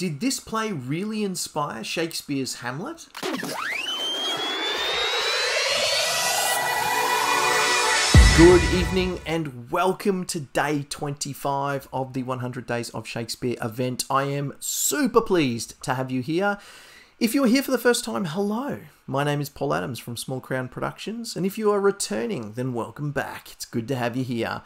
Did this play really inspire Shakespeare's Hamlet? Good evening and welcome to day 25 of the 100 Days of Shakespeare event. I am super pleased to have you here. If you're here for the first time, hello. My name is Paul Adams from Small Crown Productions, and if you are returning, then welcome back. It's good to have you here.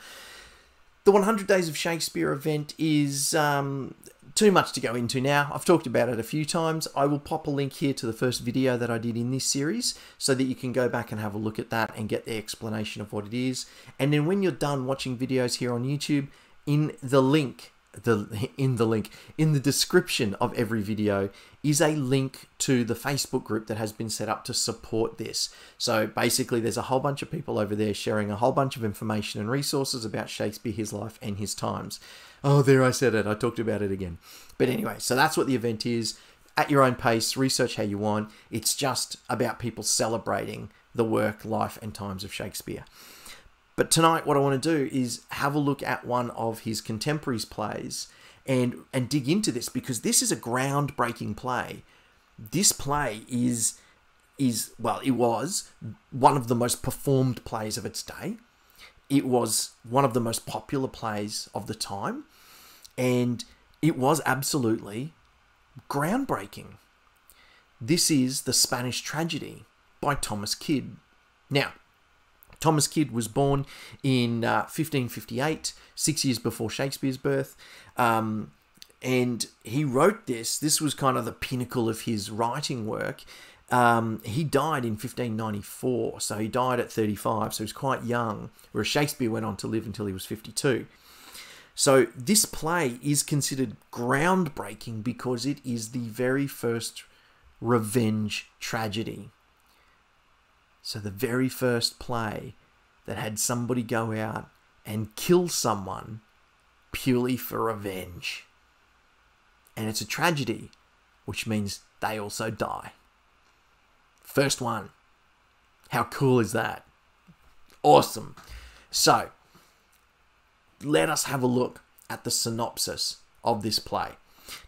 The 100 Days of Shakespeare event is um, too much to go into now. I've talked about it a few times. I will pop a link here to the first video that I did in this series so that you can go back and have a look at that and get the explanation of what it is. And then when you're done watching videos here on YouTube, in the link the in the link in the description of every video is a link to the Facebook group that has been set up to support this. So basically there's a whole bunch of people over there sharing a whole bunch of information and resources about Shakespeare, his life and his times. Oh, there I said it. I talked about it again. But anyway, so that's what the event is. At your own pace, research how you want. It's just about people celebrating the work, life, and times of Shakespeare. But tonight, what I want to do is have a look at one of his contemporaries' plays and and dig into this because this is a groundbreaking play. This play is is well, it was one of the most performed plays of its day. It was one of the most popular plays of the time, and it was absolutely groundbreaking. This is The Spanish Tragedy by Thomas Kyd. Now, Thomas Kyd was born in uh, 1558, six years before Shakespeare's birth. Um, and he wrote this. This was kind of the pinnacle of his writing work. Um, he died in 1594, so he died at 35, so he was quite young, whereas Shakespeare went on to live until he was 52. So this play is considered groundbreaking because it is the very first revenge tragedy. So the very first play that had somebody go out and kill someone purely for revenge. And it's a tragedy, which means they also die. First one. How cool is that? Awesome. So, let us have a look at the synopsis of this play.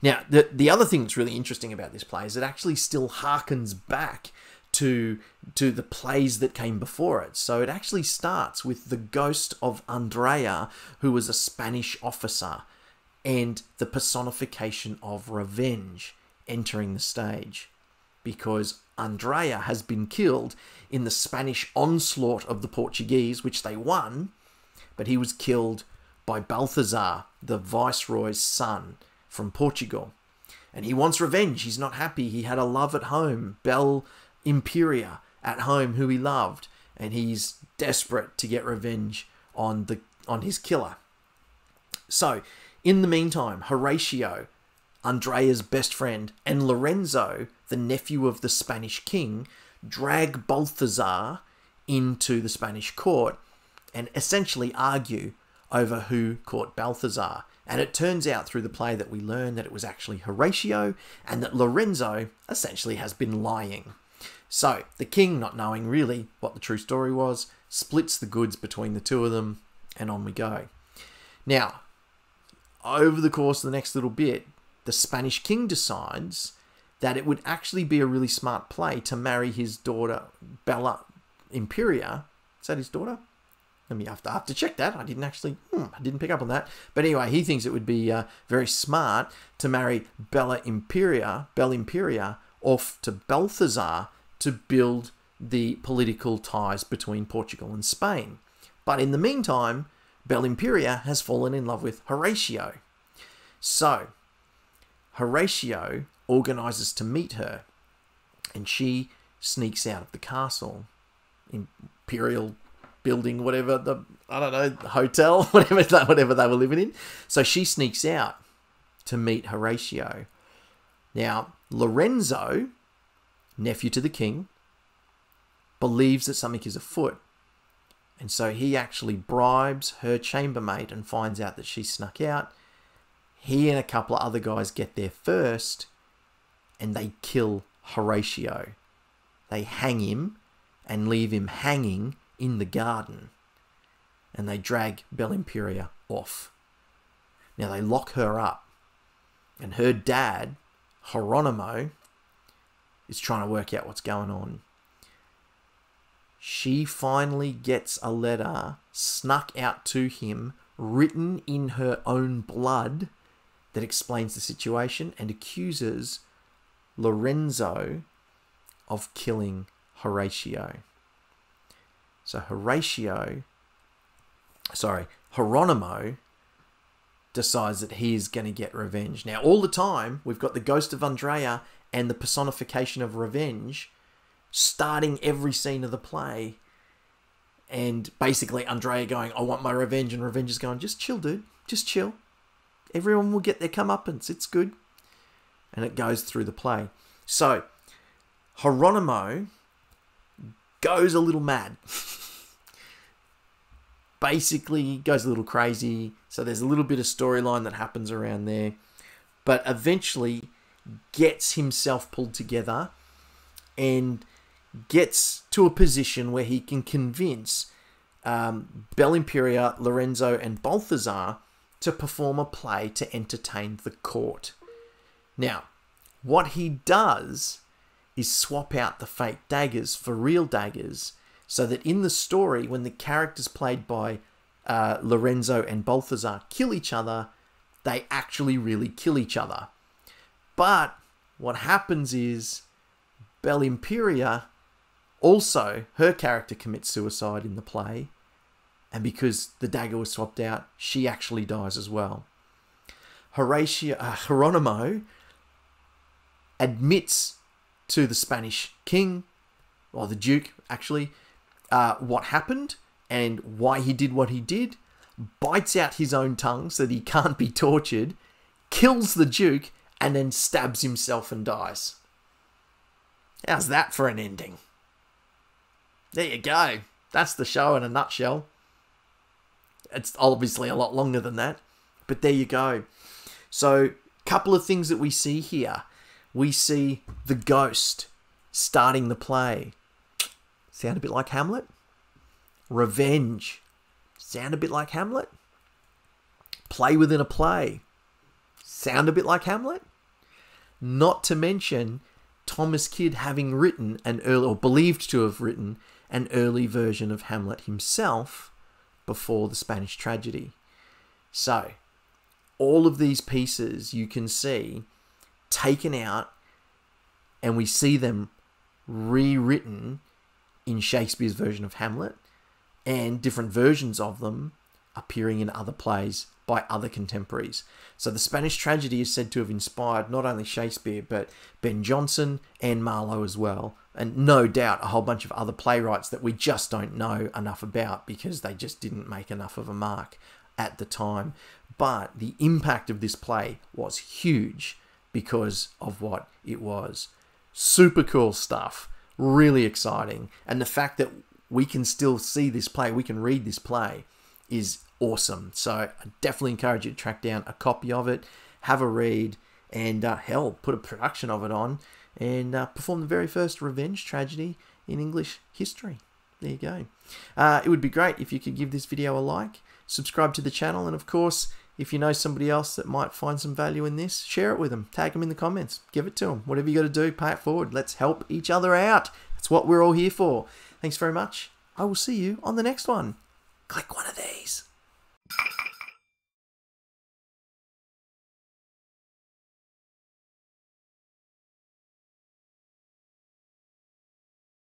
Now, the, the other thing that's really interesting about this play is it actually still harkens back to to the plays that came before it. So it actually starts with the ghost of Andrea, who was a Spanish officer, and the personification of revenge entering the stage. Because Andrea has been killed in the Spanish onslaught of the Portuguese, which they won, but he was killed by Balthazar, the viceroy's son from Portugal. And he wants revenge. He's not happy. He had a love at home, Belle Imperia, at home, who he loved, and he's desperate to get revenge on the on his killer. So, in the meantime, Horatio, Andrea's best friend, and Lorenzo, the nephew of the Spanish king, drag Balthazar into the Spanish court and essentially argue over who caught Balthazar. And it turns out through the play that we learn that it was actually Horatio and that Lorenzo essentially has been lying. So the king, not knowing really what the true story was, splits the goods between the two of them, and on we go. Now, over the course of the next little bit, the Spanish king decides that it would actually be a really smart play to marry his daughter, Bella Imperia. Is that his daughter? Let me have to, have to check that. I didn't actually, hmm, I didn't pick up on that. But anyway, he thinks it would be uh, very smart to marry Bella Imperia, Bella Imperia, off to Balthazar to build the political ties between Portugal and Spain. But in the meantime, Bella Imperia has fallen in love with Horatio. So, Horatio organizes to meet her, and she sneaks out of the castle, imperial building, whatever the I don't know hotel, whatever that whatever they were living in. So she sneaks out to meet Horatio. Now Lorenzo nephew to the king, believes that something is afoot. And so he actually bribes her chambermaid and finds out that she snuck out. He and a couple of other guys get there first and they kill Horatio. They hang him and leave him hanging in the garden. And they drag Bella Imperia off. Now they lock her up And her dad, Hieronymo, is trying to work out what's going on. She finally gets a letter snuck out to him, written in her own blood, that explains the situation and accuses Lorenzo of killing Horatio. So Horatio, sorry, Hieronymo decides that he is going to get revenge. Now, all the time, we've got the ghost of Andrea and the personification of revenge starting every scene of the play. And basically, Andrea going, I want my revenge. And revenge is going, just chill, dude. Just chill. Everyone will get their comeuppance. It's good. And it goes through the play. So, Hieronymo goes a little mad. Basically, goes a little crazy. So, there's a little bit of storyline that happens around there. But eventually, gets himself pulled together and gets to a position where he can convince um, Bel-Imperia, Lorenzo, and Balthazar to perform a play to entertain the court. Now, what he does is swap out the fake daggers for real daggers so that in the story, when the characters played by uh, Lorenzo and Balthazar kill each other, they actually really kill each other. But what happens is Bel-Imperia also, her character commits suicide in the play, and because the dagger was swapped out, she actually dies as well. Horatio, uh, admits to the Spanish king, or the duke actually, uh, what happened and why he did what he did, bites out his own tongue so that he can't be tortured, kills the duke, and then stabs himself and dies. How's that for an ending? There you go. That's the show in a nutshell. It's obviously a lot longer than that, but there you go. So, couple of things that we see here. We see the ghost starting the play. Sound a bit like Hamlet? Revenge. Sound a bit like Hamlet? Play within a play. Sound a bit like Hamlet? Not to mention Thomas Kyd having written an early, or believed to have written, an early version of Hamlet himself before the Spanish tragedy. So, all of these pieces you can see taken out, and we see them rewritten in Shakespeare's version of Hamlet, and different versions of them appearing in other plays by other contemporaries. So the Spanish tragedy is said to have inspired not only Shakespeare, but Ben Jonson and Marlowe as well. And no doubt a whole bunch of other playwrights that we just don't know enough about because they just didn't make enough of a mark at the time. But the impact of this play was huge because of what it was. Super cool stuff. Really exciting. And the fact that we can still see this play, we can read this play, is awesome. So I definitely encourage you to track down a copy of it, have a read, and uh, hell, put a production of it on and uh, perform the very first revenge tragedy in English history. There you go. Uh, it would be great if you could give this video a like, subscribe to the channel, and of course, if you know somebody else that might find some value in this, share it with them. Tag them in the comments. Give it to them. Whatever you got to do, pay it forward. Let's help each other out. That's what we're all here for. Thanks very much. I will see you on the next one. Click one of these.